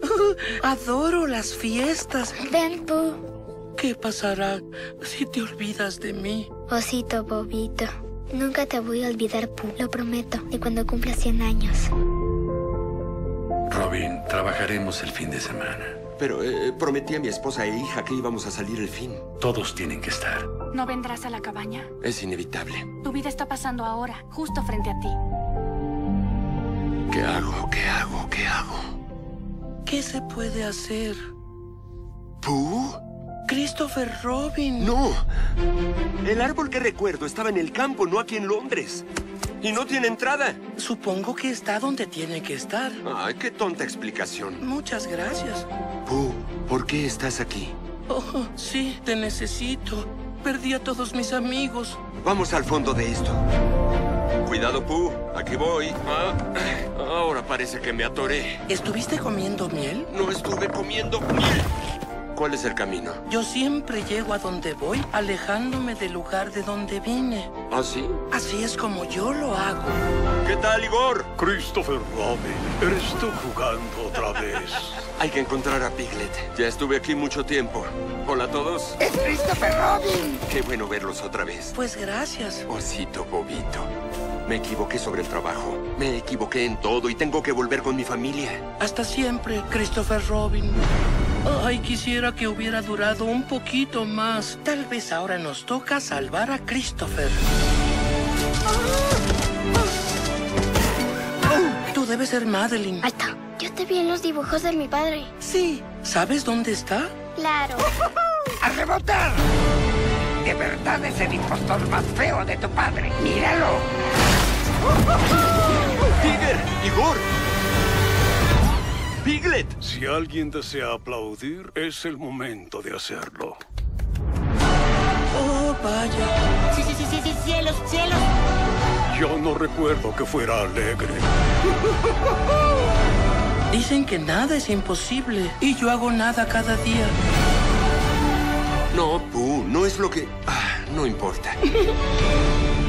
Adoro las fiestas. Ven, Pooh. ¿Qué pasará si te olvidas de mí? Osito bobito. Nunca te voy a olvidar, Pooh. Lo prometo. Y cuando cumpla 100 años. Robin, trabajaremos el fin de semana. Pero eh, prometí a mi esposa e hija que íbamos a salir el fin. Todos tienen que estar. ¿No vendrás a la cabaña? Es inevitable. Tu vida está pasando ahora, justo frente a ti. ¿Qué hago? ¿Qué hago? ¿Qué hago? ¿Qué se puede hacer? ¿Pooh? Christopher Robin. No. El árbol que recuerdo estaba en el campo, no aquí en Londres. Y no tiene entrada. Supongo que está donde tiene que estar. Ay, qué tonta explicación. Muchas gracias. Pooh, ¿por qué estás aquí? Oh, sí, te necesito. Perdí a todos mis amigos. Vamos al fondo de esto. Cuidado, Pooh. Aquí voy. Ah, ahora parece que me atoré. ¿Estuviste comiendo miel? No estuve comiendo miel. ¿Cuál es el camino? Yo siempre llego a donde voy, alejándome del lugar de donde vine. ¿Ah, sí? Así es como yo lo hago. ¿Qué tal, Igor? Christopher Robin, ¿eres tú jugando otra vez? Hay que encontrar a Piglet. Ya estuve aquí mucho tiempo. Hola a todos. ¡Es Christopher Robin! Qué bueno verlos otra vez. Pues gracias. Osito bobito. Me equivoqué sobre el trabajo. Me equivoqué en todo y tengo que volver con mi familia. Hasta siempre, Christopher Robin. Ay, quisiera que hubiera durado un poquito más. Tal vez ahora nos toca salvar a Christopher. Tú debes ser Madeline. Alto. Yo te vi en los dibujos de mi padre. Sí. ¿Sabes dónde está? Claro. ¡A rebotar! De verdad es el impostor más feo de tu padre. ¡Míralo! ¡Piglet! Si alguien desea aplaudir, es el momento de hacerlo. Oh, vaya. Sí, sí, sí, sí, sí, cielos, cielos. Yo no recuerdo que fuera alegre. Dicen que nada es imposible y yo hago nada cada día. No, Pooh, no es lo que... Ah, no importa.